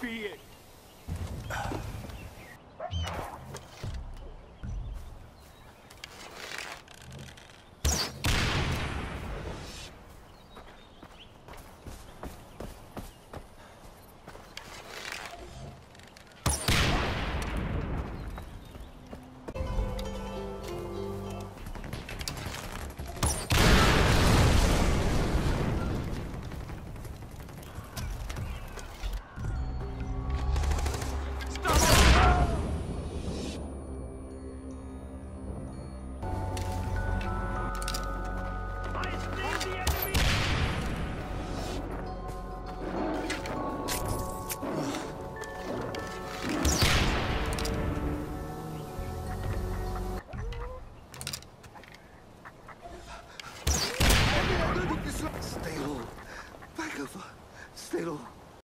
be it. Still